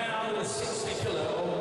went out with a 60 kilo